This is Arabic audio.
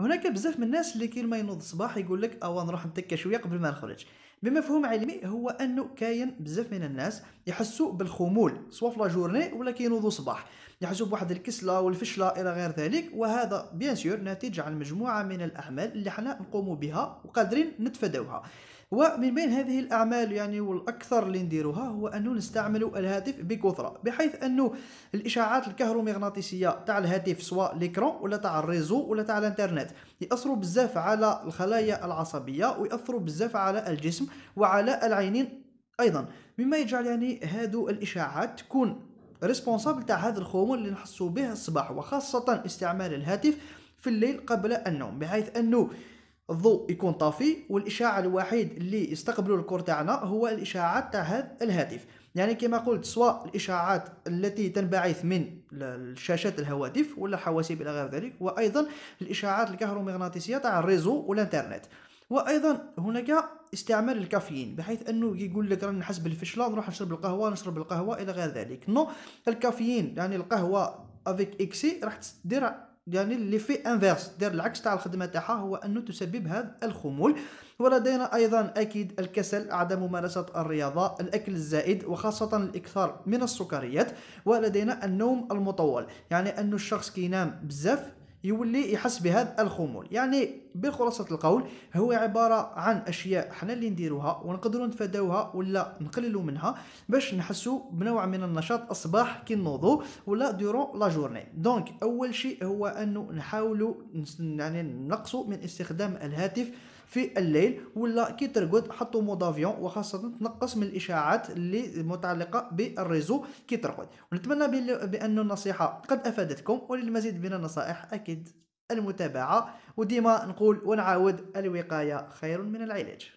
هناك بزاف من الناس اللي كي ما ينوض الصباح يقول لك أو نروح نتكا شوية قبل ما نخرج. بمفهوم علمي هو أنه كاين بزاف من الناس يحسوا بالخمول سواء في la journée ولا كينوضوا صباح. يحسوا بواحد الكسلة والفشله إلى غير ذلك وهذا bien sûr ناتج عن مجموعة من الأعمال اللي حنا نقوم بها وقادرين نتفادوها. ومن بين هذه الأعمال يعني والأكثر اللي نديروها هو أنه نستعمل الهاتف بكثرة بحيث أنه الإشعاعات الكهرومغناطيسية تاع الهاتف سواء les écrans ولا تاع ال réseau ولا تاع الإنترنت يأثروا بزاف على الخلايا العصبية ويأثروا بزاف على الجسم وعلى العينين أيضا. مما يجعل يعني هذو الإشعاعات تكون responsable تاع هذا الخمول اللي نحسوا به الصباح وخاصة استعمال الهاتف في الليل قبل النوم بحيث أنه الضوء يكون طافي والاشعاع الوحيد اللي يستقبله ال corps تاعنا هو الاشعاعات تاع هذا الهاتف. يعني كما قلت سواء الاشعاعات التي تنبعث من شاشات الهواتف ولا الحواسيب إلى غير ذلك وأيضا الاشعاعات الكهرومغناطيسية تاع ال réseau والإنترنت. وأيضا هناك استعمال الكافيين بحيث أنه يقول لك راني نحس بالفشله نروح نشرب القهوة نشرب القهوة إلى غير ذلك. Non الكافيين يعني القهوة avec excès راح تدير يعني اللي في inverse دير العكس تاع الخدمة تاعها هو أنه تسبب هذا الخمول. ولدينا أيضا أكيد الكسل عدم ممارسة الرياضة الأكل الزائد وخاصة الإكثار من السكريات ولدينا النوم المطول. يعني أنه الشخص كينام بزاف يولي يحس بهذا الخمول. يعني بخلاصة القول هو عبارة عن أشياء حنا اللي نديروها ونقدروا نتفاداوها ولا نقللوا منها باش نحسوا بنوع من النشاط الصباح كي نوضوا ولا durant la journée donc أول شيء هو أنه نحاولوا يعني نقصوا من استخدام الهاتف في الليل ولا كي ترقد حطوا mode avion وخاصة تنقص من الإشعاعات اللي متعلقة بال réseau كي ترقد. ونتمنى بأن النصيحة قد أفادتكم وللمزيد من النصائح أكيد المتابعة. وديما نقول ونعاود الوقاية خير من العلاج.